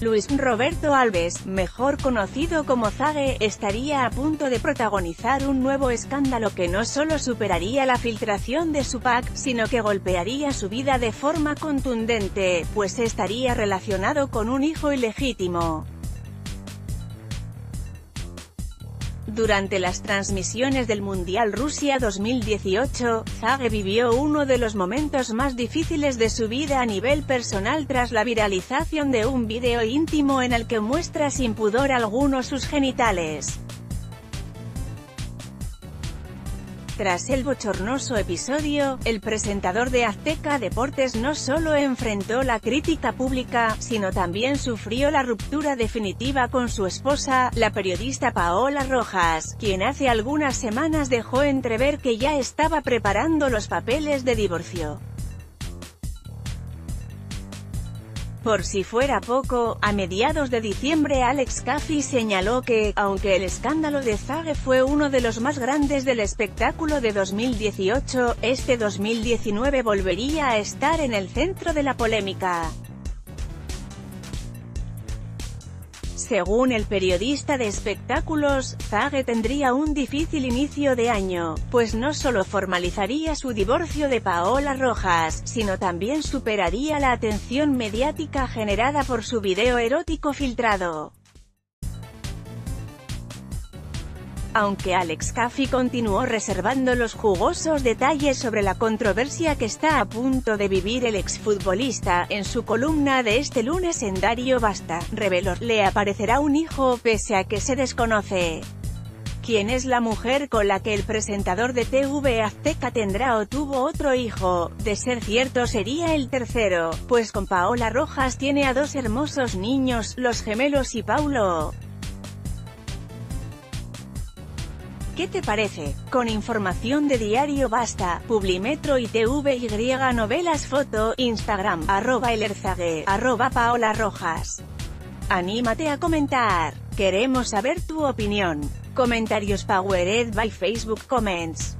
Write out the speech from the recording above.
Luis Roberto Alves, mejor conocido como Zage, estaría a punto de protagonizar un nuevo escándalo que no solo superaría la filtración de su pack, sino que golpearía su vida de forma contundente, pues estaría relacionado con un hijo ilegítimo. Durante las transmisiones del Mundial Rusia 2018, Zage vivió uno de los momentos más difíciles de su vida a nivel personal tras la viralización de un video íntimo en el que muestra sin pudor alguno sus genitales. Tras el bochornoso episodio, el presentador de Azteca Deportes no solo enfrentó la crítica pública, sino también sufrió la ruptura definitiva con su esposa, la periodista Paola Rojas, quien hace algunas semanas dejó entrever que ya estaba preparando los papeles de divorcio. Por si fuera poco, a mediados de diciembre Alex Caffey señaló que, aunque el escándalo de Zage fue uno de los más grandes del espectáculo de 2018, este 2019 volvería a estar en el centro de la polémica. Según el periodista de espectáculos, Zage tendría un difícil inicio de año, pues no solo formalizaría su divorcio de Paola Rojas, sino también superaría la atención mediática generada por su video erótico filtrado. Aunque Alex Caffey continuó reservando los jugosos detalles sobre la controversia que está a punto de vivir el exfutbolista, en su columna de este lunes en Dario Basta, reveló, le aparecerá un hijo, pese a que se desconoce. Quién es la mujer con la que el presentador de TV Azteca tendrá o tuvo otro hijo, de ser cierto sería el tercero, pues con Paola Rojas tiene a dos hermosos niños, los gemelos y Paulo. ¿Qué te parece? Con información de Diario Basta, Publimetro y TVY Novelas Foto, Instagram, arroba elerzague, arroba paola rojas. Anímate a comentar. Queremos saber tu opinión. Comentarios Powered by Facebook Comments.